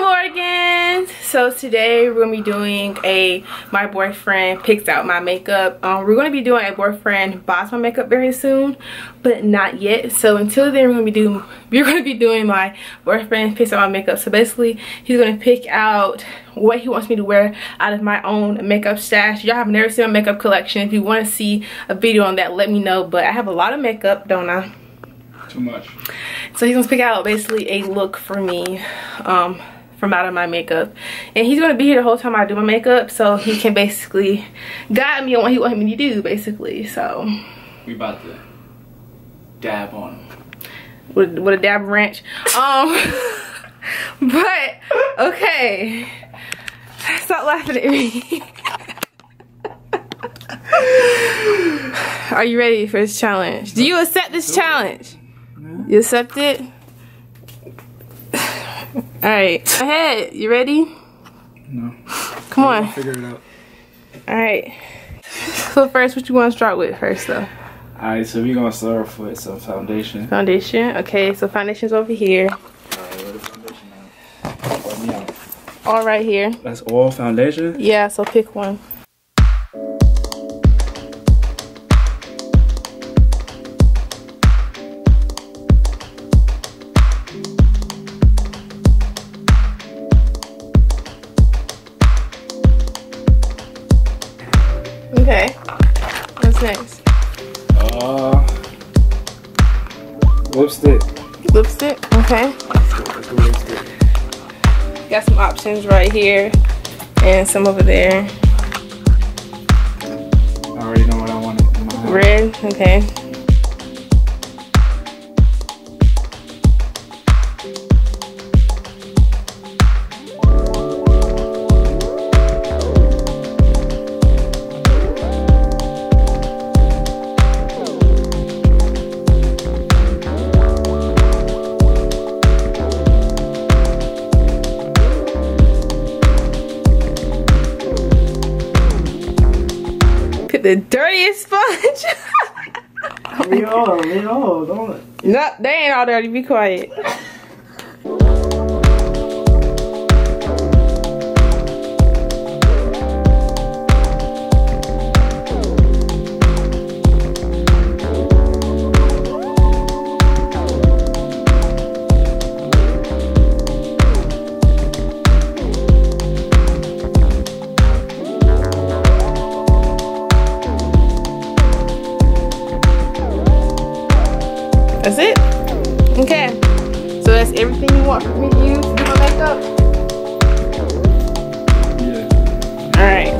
Morgan. So today we're gonna be doing a my boyfriend picks out my makeup. Um, we're gonna be doing a boyfriend buys my makeup very soon, but not yet. So until then, we're gonna be doing we're gonna be doing my boyfriend picks out my makeup. So basically, he's gonna pick out what he wants me to wear out of my own makeup stash. Y'all have never seen my makeup collection. If you want to see a video on that, let me know. But I have a lot of makeup, don't I? Too much. So he's gonna pick out basically a look for me. Um, from out of my makeup. And he's gonna be here the whole time I do my makeup so he can basically guide me on what he wants me to do basically so. We about to dab on him. With, with a dab ranch um but okay. Stop laughing at me. Are you ready for this challenge? Do you accept this challenge? You accept it all right, go ahead. You ready? No. Come on. I'll figure it out. All right. So first, what you want to start with first, though? All right, so we're gonna start off with some foundation. Foundation. Okay, so foundation's over here. All right, where the foundation at? All right here. That's all foundation. Yeah. So pick one. Got some options right here and some over there. I already know what I want. in my hair. Red. Okay. The dirtiest sponge. Leave all, on, all, don't. no, they ain't all dirty. Be quiet.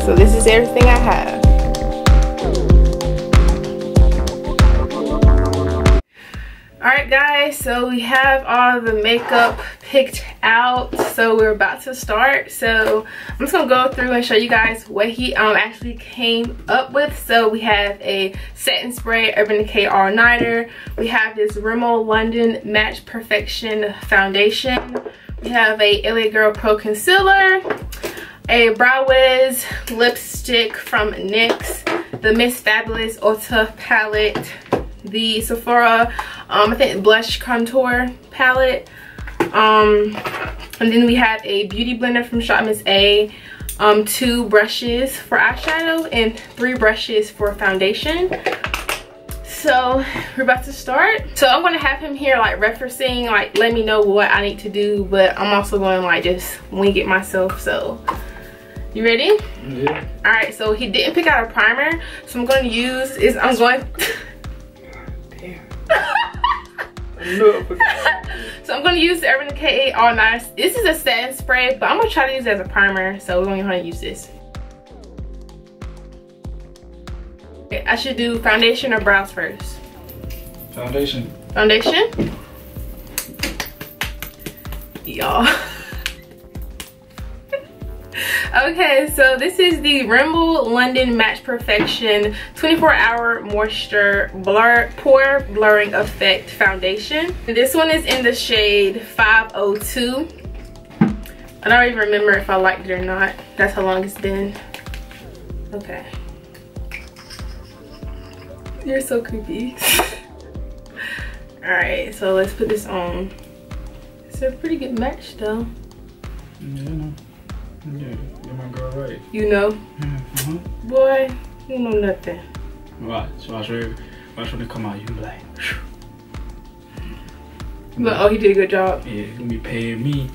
So this is everything I have. Alright guys, so we have all the makeup picked out. So we're about to start. So I'm just gonna go through and show you guys what he um actually came up with. So we have a setting spray Urban Decay All Nighter. We have this Rimmel London Match Perfection Foundation. We have a LA Girl Pro Concealer a Brow Wiz lipstick from NYX, the Miss Fabulous Ulta palette, the Sephora, um, I think blush contour palette, um, and then we have a beauty blender from Shop Miss A, um, two brushes for eyeshadow, and three brushes for foundation. So we're about to start. So I'm gonna have him here like referencing, like let me know what I need to do, but I'm also going to like just wing it myself. So you ready? Yeah. All right, so he didn't pick out a primer, so I'm going to use is I'm going. Damn. so I'm going to use the Urban Decay All Nice. This is a setting spray, but I'm going to try to use it as a primer, so we're going to use this. Okay, I should do foundation or brows first. Foundation. Foundation. Y'all. Okay, so this is the Rimmel London Match Perfection 24 Hour Moisture Blur Pore Blurring Effect Foundation. This one is in the shade 502. I don't even remember if I liked it or not. That's how long it's been. Okay. You're so creepy. Alright, so let's put this on. It's a pretty good match though. Yeah. Yeah, you're my girl, right? You know? Uh-huh. Boy, you know nothing. Right, so Watch, watch her, watch when they come out, you be like, Phew. Oh, he did a good job. Yeah, you're gonna be paying me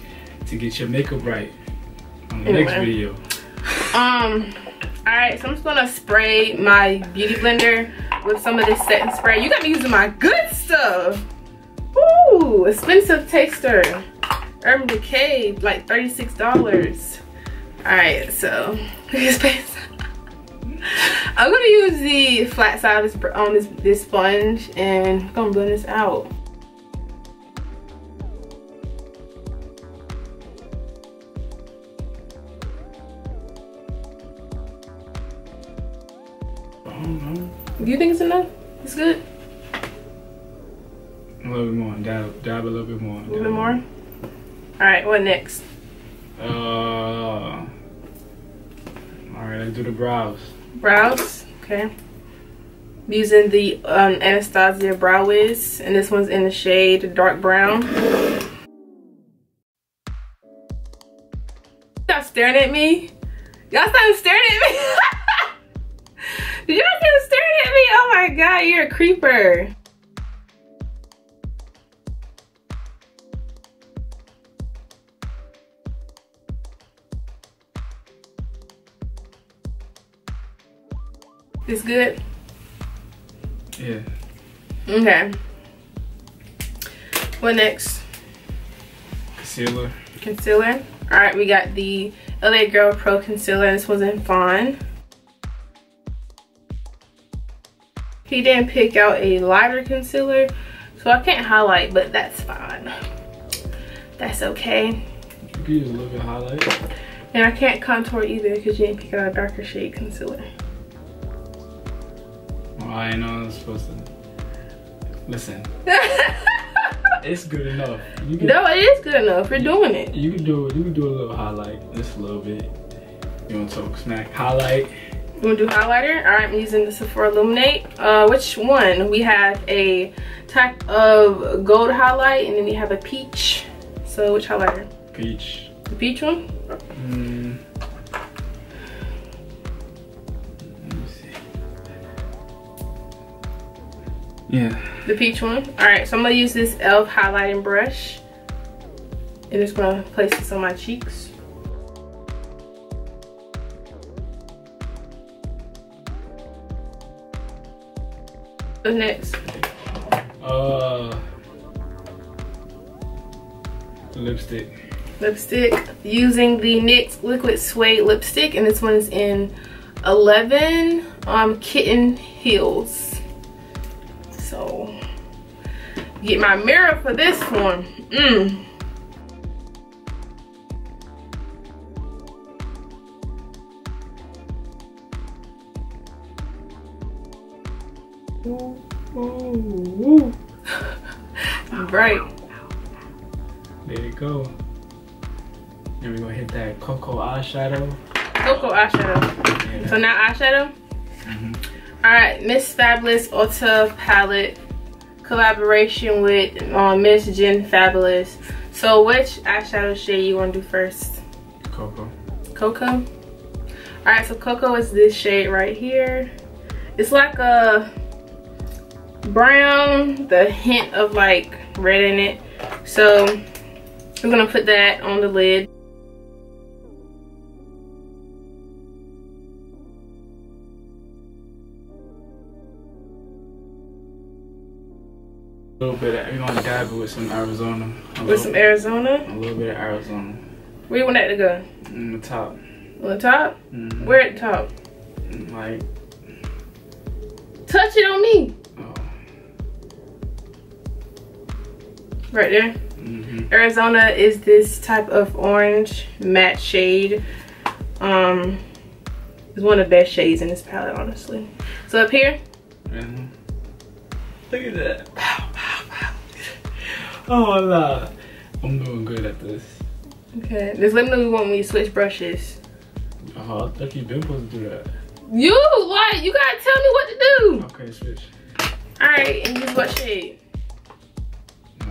to get your makeup right on the Anyway. next video. Um, alright, so I'm just gonna spray my beauty blender with some of this setting spray. You got me using my good stuff. Ooh, expensive taster. Urban Decay, like $36. Alright, so this face. I'm gonna use the flat side of this, on this, this sponge and I'm gonna blend this out. Do you think it's enough? It's good? A little bit more, dab, dab a little bit more. A little bit more? Alright, what next? Uh, all right, let's do the brows. brows? Okay. I'm using the um, anastasia brow wiz and this one's in the shade dark brown. Y'all staring at me? Y'all started staring at me? Y'all start staring at me? Oh my god you're a creeper it's good Yeah. Okay. What next? Concealer. Concealer. Alright, we got the LA Girl Pro Concealer. This was in Fawn. He didn't pick out a lighter concealer, so I can't highlight, but that's fine. That's okay. You could use a little bit of highlight. And I can't contour either because you didn't pick out a darker shade concealer. I know I was supposed to. Listen, it's good enough. You can, no, it is good enough. We're doing it. you can do you can do a little highlight, just a little bit. You want to talk smack highlight? You wanna do highlighter? All right, I'm using the Sephora Illuminate. Uh, which one? We have a type of gold highlight and then we have a peach. So which highlighter? Peach. The peach one? Mm. Yeah. The peach one. All right, so I'm gonna use this e.l.f. highlighting brush. And just gonna place this on my cheeks. What's next? Uh. Lipstick. lipstick using the NYX liquid suede lipstick and this one is in 11 um kitten heels get my mirror for this one mm. Ooh, ooh, ooh. right There you go. Then we're gonna hit that cocoa eyeshadow. cocoa eyeshadow Yeah. so now eyeshadow Mhm. all right miss fabulous ulta palette collaboration with um, miss jen fabulous. So which eyeshadow shade you want to do first? Cocoa. cocoa all right so cocoa is this shade right here. It's like a brown the hint of like red in it. So we're gonna put that on the lid A little bit. Of, we're gonna dab it with some Arizona. A with some arizona a little bit of Arizona where you want that to go in the top. on the top Mhm. where at the top Like, touch it on me oh. right there hmm Arizona is this type of orange matte shade. Um, it's one of the best shades in this palette, honestly. So up here, Mhm. Look at that. Oh, la. I'm doing good at this. okay, just let me know if you want me to switch brushes. Oh, I thought you've been supposed to do that. You, what? You gotta tell me what to do. Okay, switch. All right, and use what shade? Oh,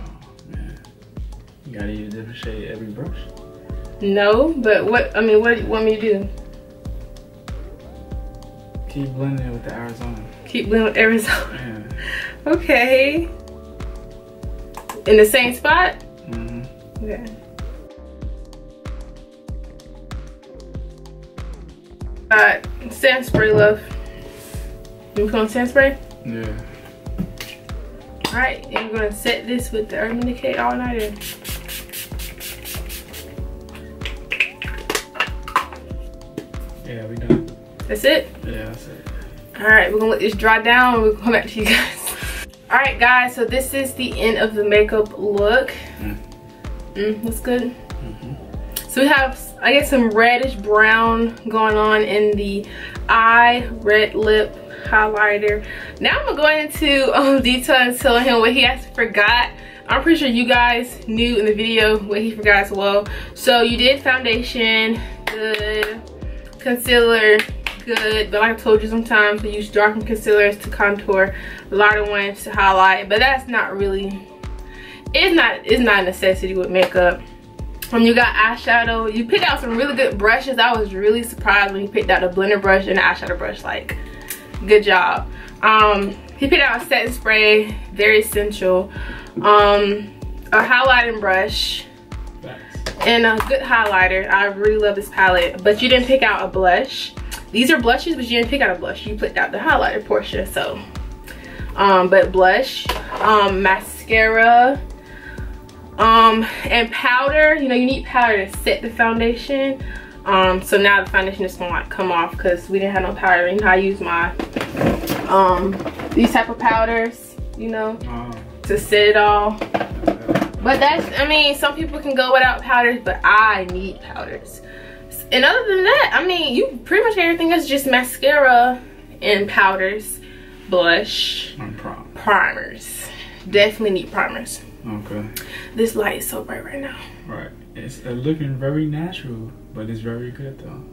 man. You gotta use a different shade every brush. No, but what, I mean, what do you want me to do? Keep blending it with the Arizona. Keep blending with Arizona. Yeah. Okay. In the same spot? Mm-hmm. Okay. Got sand spray love. You on sand spray? Yeah. Alright, and we're gonna set this with the Urban Decay All Nighter. Yeah, we done. That's it? Yeah, that's it. Alright, we're gonna let this dry down and we'll come back to you guys. Alright guys, so this is the end of the makeup look. Mm. Mm, looks good. Mm-hmm. So we have, I guess, some reddish brown going on in the eye, red lip highlighter. Now I'm gonna go into um, detail and tell him what he has forgot. I'm pretty sure you guys knew in the video what he forgot as well. So you did foundation, good, concealer, good. But like I told you sometimes we use darker concealers to contour, lighter ones to highlight. But that's not really, it's not, it's not a necessity with makeup. When you got eyeshadow, you picked out some really good brushes. I was really surprised when you picked out a blender brush and an eyeshadow brush. Like, good job. Um, he picked out a setting spray, very essential. Um, a highlighting brush, and a good highlighter. I really love this palette. But you didn't pick out a blush. These are blushes, but you didn't pick out a blush. You picked out the highlighter portion, so. Um, but blush, um, mascara, um, and powder. You know, you need powder to set the foundation. Um, so now the foundation is gonna like come off because we didn't have no powder. and I use my, um, these type of powders, you know, Oh, to set it all. But that's, I mean, some people can go without powders, but I need powders. And other than that, I mean, you pretty much everything is just mascara and powders, blush, I'm prom. primers. Definitely need primers. Okay. This light is so bright right now. Right. It's uh, looking very natural, but it's very good though.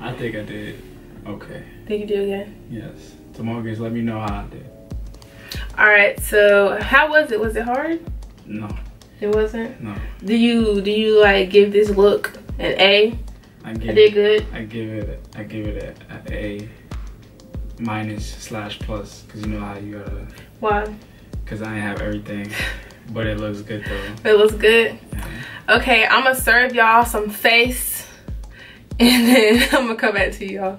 I think I did okay. Think you do again? Yes. Tomorrow, guys, let me know how I did. All right. So how was it? Was it hard? No, It wasn't. no. Do you do you like give this look an A? I I give did good. I give it I give it a, a, minus slash plus because you know how you gotta Why? because I ain't have everything, but it looks good though. It looks good. Yeah. Okay, I'm gonna serve y'all some face, and then I'm gonna come back to y'all.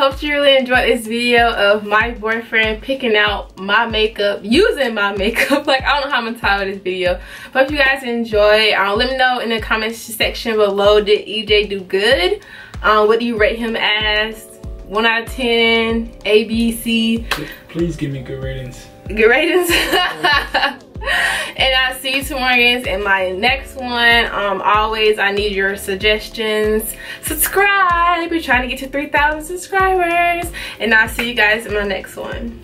Hope you really enjoyed this video of my boyfriend picking out my makeup, using my makeup. Like, I don't know how I'm gonna title this video. But if you guys enjoy, uh, let me know in the comments section below, did EJ do good? Um, what do you rate him as? 1 out of 10, A, B, C, Please give me good ratings. good ratings. and I'll see you tomorrow in my next one. Um, always, I need your suggestions. Subscribe. We're trying to get to 3,000 subscribers. And I'll see you guys in my next one.